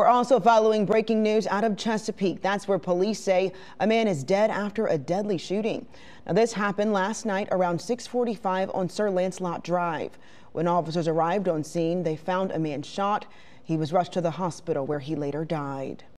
We're also following breaking news out of Chesapeake. That's where police say a man is dead after a deadly shooting. Now, this happened last night around 645 on Sir Lancelot Drive. When officers arrived on scene, they found a man shot. He was rushed to the hospital where he later died.